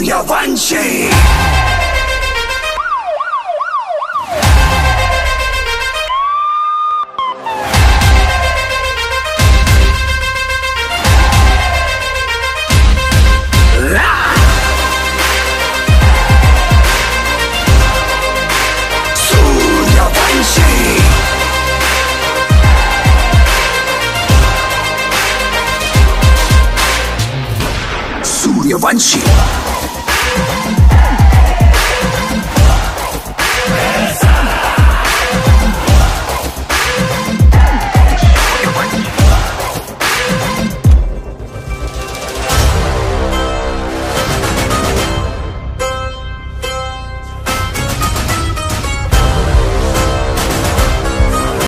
Сурьяванчи! Сурьяванчи! Сурьяванчи!